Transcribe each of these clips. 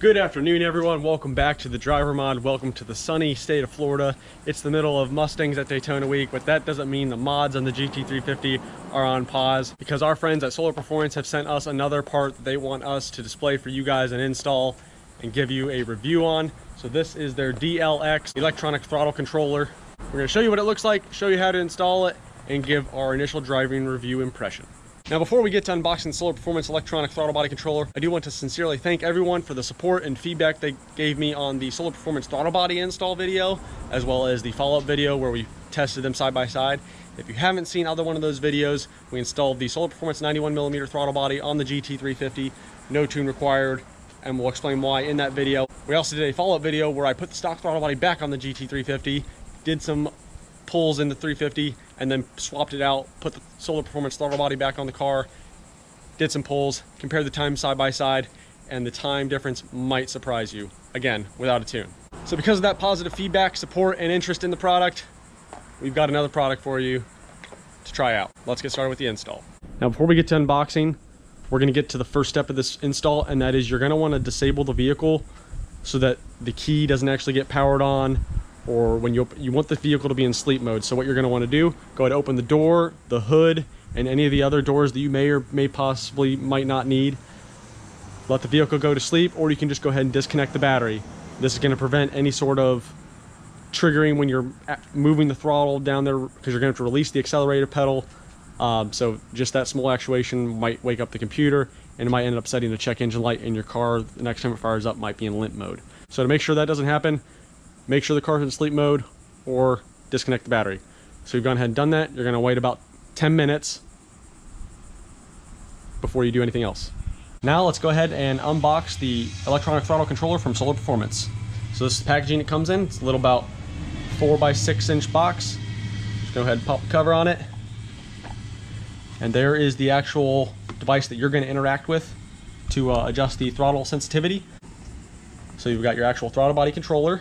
Good afternoon everyone, welcome back to the Driver Mod, welcome to the sunny state of Florida. It's the middle of Mustangs at Daytona week, but that doesn't mean the mods on the GT350 are on pause because our friends at Soler Performance have sent us another part that they want us to display for you guys and install and give you a review on. So this is their DLX electronic throttle controller. We're gonna show you what it looks like, show you how to install it, and give our initial driving review impression. Now before we get to unboxing the Soler Performance electronic throttle body controller, I do want to sincerely thank everyone for the support and feedback they gave me on the Soler Performance throttle body install video, as well as the follow-up video where we tested them side by side. If you haven't seen either one of those videos, we installed the Soler Performance 91 millimeter throttle body on the GT350, no tune required, and we'll explain why in that video. We also did a follow-up video where I put the stock throttle body back on the GT350, did some pulls in the 350 and then swapped it out, put the Soler Performance throttle body back on the car, did some pulls, compared the time side by side, and the time difference might surprise you, again, without a tune. So because of that positive feedback, support, and interest in the product, we've got another product for you to try out. Let's get started with the install. Now before we get to unboxing, we're gonna get to the first step of this install, and that is you're gonna wanna disable the vehicle so that the key doesn't actually get powered on or when you, you want the vehicle to be in sleep mode. So what you're gonna wanna do, go ahead and open the door, the hood, and any of the other doors that you may or may possibly might not need. Let the vehicle go to sleep, or you can just go ahead and disconnect the battery. This is gonna prevent any sort of triggering when you're moving the throttle down there because you're gonna have to release the accelerator pedal. Um, so just that small actuation might wake up the computer and it might end up setting the check engine light in your car. The next time it fires up might be in limp mode. So to make sure that doesn't happen, make sure the car's in sleep mode or disconnect the battery. So you've gone ahead and done that. You're gonna wait about 10 minutes before you do anything else. Now let's go ahead and unbox the electronic throttle controller from Soler Performance. So this is the packaging it comes in. It's a little about four by six inch box. Just go ahead and pop the cover on it. And there is the actual device that you're gonna interact with to uh, adjust the throttle sensitivity. So you've got your actual throttle body controller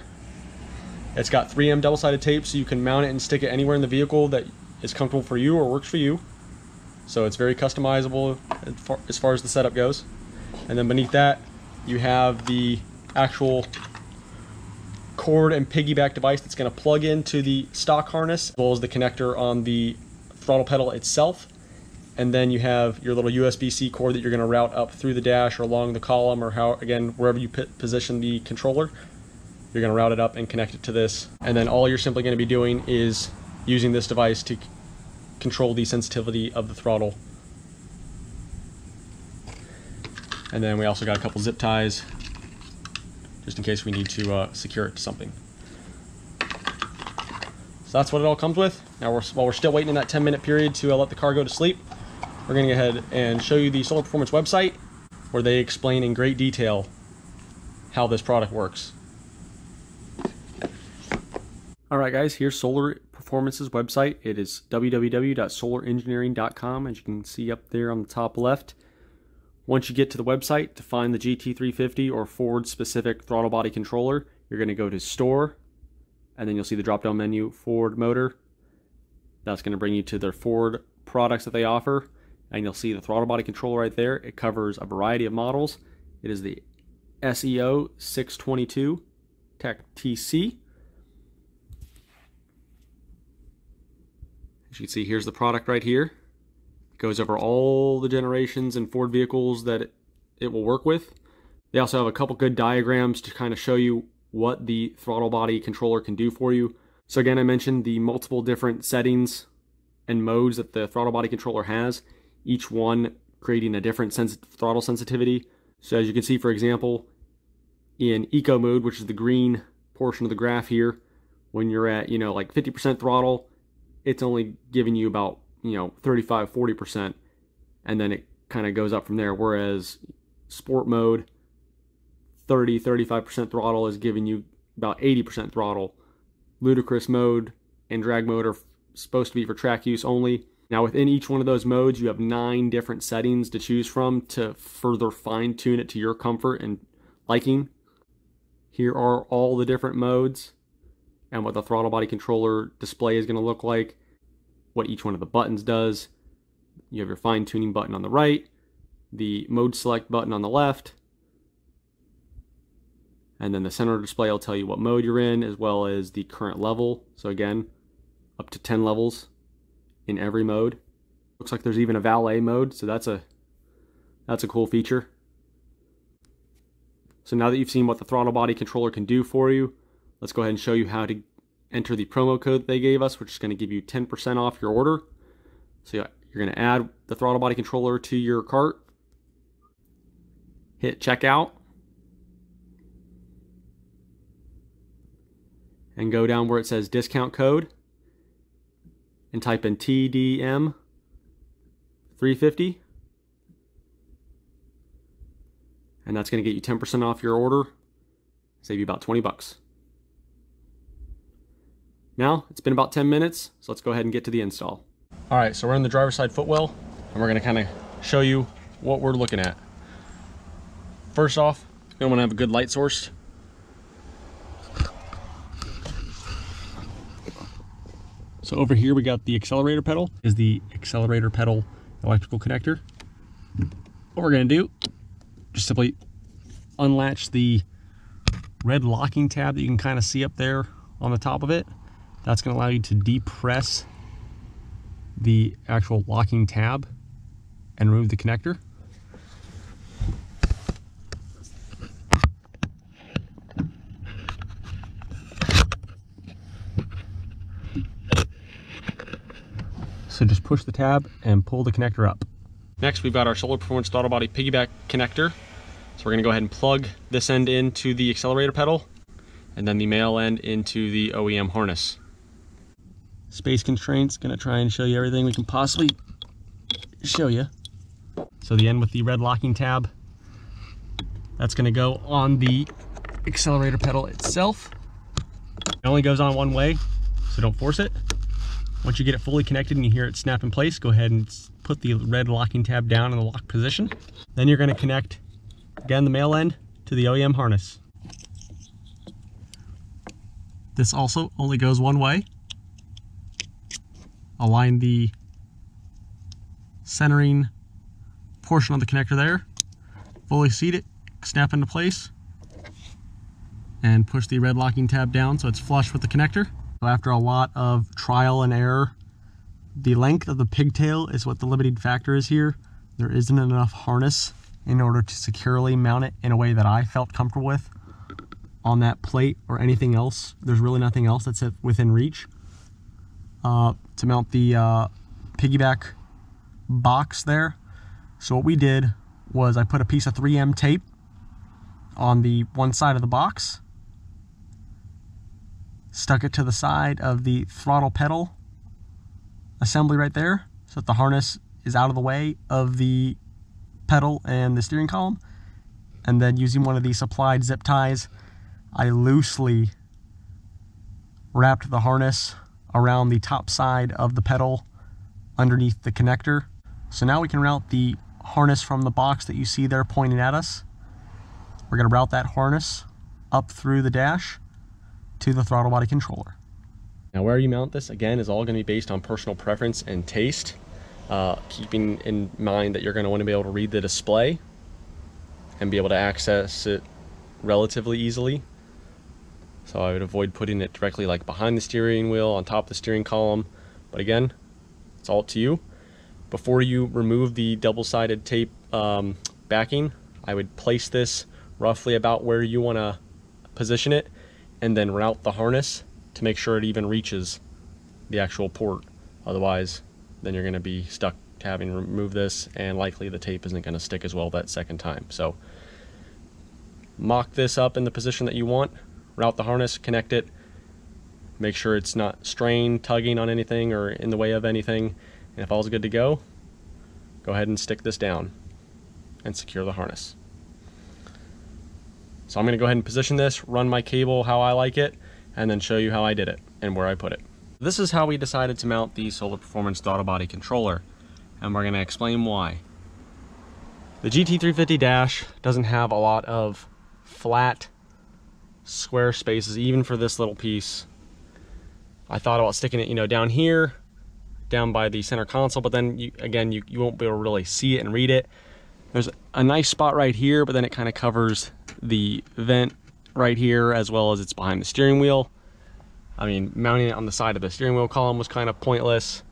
it's got 3M double-sided tape so you can mount it and stick it anywhere in the vehicle that is comfortable for you or works for you. So it's very customizable as far as the setup goes. And then beneath that, you have the actual cord and piggyback device that's going to plug into the stock harness, as well as the connector on the throttle pedal itself. And then you have your little USB-C cord that you're going to route up through the dash or along the column or how, again, wherever you position the controller you're going to route it up and connect it to this. And then all you're simply going to be doing is using this device to control the sensitivity of the throttle. And then we also got a couple zip ties just in case we need to uh, secure it to something. So that's what it all comes with. Now we're, while we're still waiting in that 10 minute period to uh, let the car go to sleep, we're going to go ahead and show you the Soler Performance website where they explain in great detail how this product works. Alright guys, here's Soler Performance's website. It is www.solerengineering.com as you can see up there on the top left. Once you get to the website to find the GT350 or Ford specific throttle body controller, you're going to go to store and then you'll see the drop down menu Ford motor. That's going to bring you to their Ford products that they offer and you'll see the throttle body controller right there. It covers a variety of models. It is the SEO 622 Tech TC. You can see, here's the product right here. It goes over all the generations and Ford vehicles that it, it will work with. They also have a couple good diagrams to kind of show you what the throttle body controller can do for you. So again, I mentioned the multiple different settings and modes that the throttle body controller has, each one creating a different sens throttle sensitivity. So as you can see, for example, in eco mode, which is the green portion of the graph here, when you're at, you know, like 50% throttle, it's only giving you about, you know, 35, 40%, and then it kind of goes up from there. Whereas sport mode, 30, 35% throttle is giving you about 80% throttle. Ludicrous mode and drag mode are supposed to be for track use only. Now within each one of those modes, you have nine different settings to choose from to further fine tune it to your comfort and liking. Here are all the different modes and what the throttle body controller display is going to look like, what each one of the buttons does. You have your fine tuning button on the right, the mode select button on the left, And then the center display will tell you what mode you're in as well as the current level. So again, up to 10 levels in every mode. Looks like there's even a valet mode, so that's a that's a cool feature. So now that you've seen what the throttle body controller can do for you, let's go ahead and show you how to enter the promo code they gave us, which is going to give you 10% off your order. So you're going to add the throttle body controller to your cart, hit checkout, and go down where it says discount code and type in TDM 350 and that's going to get you 10% off your order. Save you about 20 bucks now it's been about 10 minutes so let's go ahead and get to the install all right so we're in the driver's side footwell and we're going to kind of show you what we're looking at first off you want to have a good light source So over here we got the accelerator pedal, is the accelerator pedal electrical connector. What we're gonna do, just simply unlatch the red locking tab that you can kind of see up there on the top of it. That's gonna allow you to depress the actual locking tab and remove the connector. So just push the tab and pull the connector up. Next, we've got our Soler Performance Throttle Body Piggyback connector. So we're gonna go ahead and plug this end into the accelerator pedal and then the male end into the OEM harness. Space constraints, gonna try and show you everything we can possibly show you. So the end with the red locking tab, that's gonna go on the accelerator pedal itself. It only goes on one way, so don't force it. Once you get it fully connected and you hear it snap in place, go ahead and put the red locking tab down in the lock position. Then you're gonna connect, again, the male end to the OEM harness. This also only goes one way. Align the centering portion of the connector there, fully seat it, snap into place, and push the red locking tab down so it's flush with the connector. So After a lot of trial and error, the length of the pigtail is what the limiting factor is here. There isn't enough harness in order to securely mount it in a way that I felt comfortable with on that plate or anything else. There's really nothing else that's within reach. Uh, to mount the uh, piggyback box there. So what we did was I put a piece of 3M tape on the one side of the box stuck it to the side of the throttle pedal assembly right there so that the harness is out of the way of the pedal and the steering column. And then using one of these supplied zip ties, I loosely wrapped the harness around the top side of the pedal underneath the connector. So now we can route the harness from the box that you see there pointing at us. We're gonna route that harness up through the dash to the throttle body controller. Now where you mount this, again, is all going to be based on personal preference and taste, uh, keeping in mind that you're going to want to be able to read the display and be able to access it relatively easily. So I would avoid putting it directly like behind the steering wheel, on top of the steering column. But again, it's all up to you. Before you remove the double-sided tape um, backing, I would place this roughly about where you want to position it and then route the harness to make sure it even reaches the actual port. Otherwise, then you're going to be stuck having to remove this and likely the tape isn't going to stick as well that second time. So mock this up in the position that you want, route the harness, connect it, make sure it's not strained, tugging on anything or in the way of anything. And if all's good to go, go ahead and stick this down and secure the harness. So I'm going to go ahead and position this, run my cable how I like it, and then show you how I did it and where I put it. This is how we decided to mount the Soler Performance throttle body controller, and we're going to explain why. The GT350 Dash doesn't have a lot of flat square spaces, even for this little piece. I thought about sticking it, you know, down here, down by the center console, but then you, again, you, you won't be able to really see it and read it. There's a nice spot right here, but then it kind of covers the vent right here as well as it's behind the steering wheel. I mean, mounting it on the side of the steering wheel column was kind of pointless.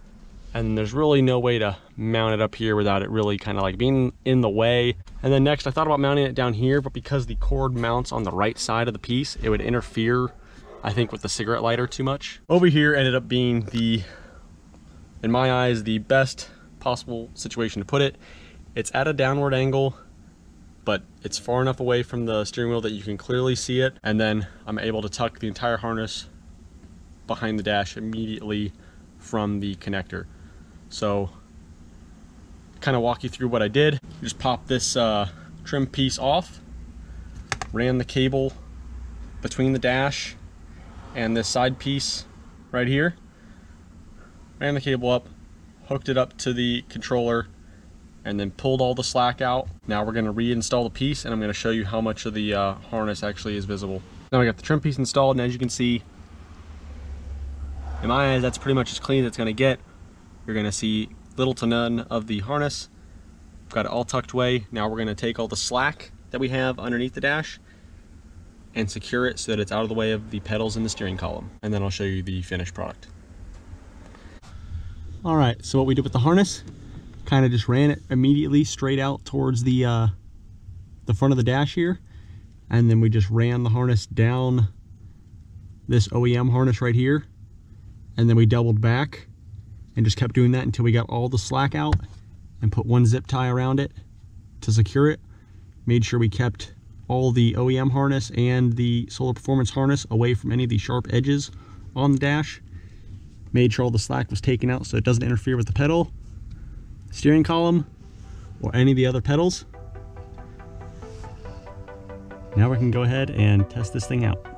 And there's really no way to mount it up here without it really kind of like being in the way. And then next I thought about mounting it down here, but because the cord mounts on the right side of the piece, it would interfere, I think, with the cigarette lighter too much. Over here ended up being the, in my eyes, the best possible situation to put it. It's at a downward angle, but it's far enough away from the steering wheel that you can clearly see it. And then I'm able to tuck the entire harness behind the dash immediately from the connector. So kind of walk you through what I did. Just pop this uh, trim piece off, ran the cable between the dash and this side piece right here, ran the cable up, hooked it up to the controller, and then pulled all the slack out. Now we're gonna reinstall the piece and I'm gonna show you how much of the uh, harness actually is visible. Now we got the trim piece installed and as you can see, in my eyes, that's pretty much as clean as it's gonna get. You're gonna see little to none of the harness. Got it all tucked away. Now we're gonna take all the slack that we have underneath the dash and secure it so that it's out of the way of the pedals in the steering column. And then I'll show you the finished product. All right, so what we did with the harness, kind of just ran it immediately straight out towards the uh, the front of the dash here and then we just ran the harness down this OEM harness right here and then we doubled back and just kept doing that until we got all the slack out and put one zip tie around it to secure it made sure we kept all the OEM harness and the soler performance harness away from any of the sharp edges on the dash made sure all the slack was taken out so it doesn't interfere with the pedal steering column, or any of the other pedals. Now we can go ahead and test this thing out.